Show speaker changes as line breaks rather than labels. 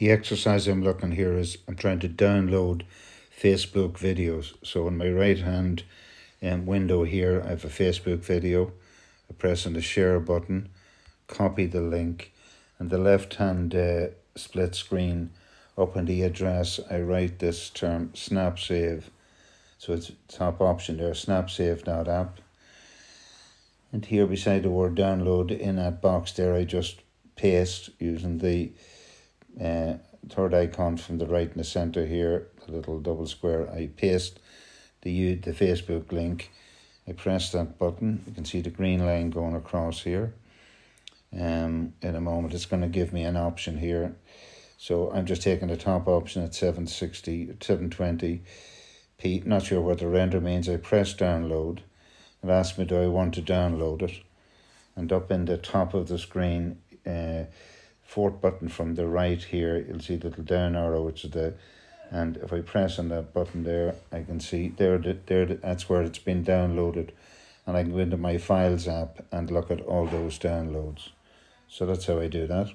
The exercise I'm looking here is I'm trying to download Facebook videos. So on my right hand um, window here, I have a Facebook video. I press on the share button, copy the link, and the left hand uh, split screen up on the address, I write this term snap save. So it's top option there, snapsave.app. And here beside the word download in that box there, I just paste using the uh, third icon from the right in the center here, the little double square, I paste the, the Facebook link. I press that button. You can see the green line going across here. Um, in a moment, it's going to give me an option here. So I'm just taking the top option at 760, 720 p. Not sure what the render means. I press download. It asks me, do I want to download it? And up in the top of the screen, uh, fourth button from the right here, you'll see the little down arrow, which is the, and if I press on that button there, I can see there, there, that's where it's been downloaded. And I can go into my files app and look at all those downloads. So that's how I do that.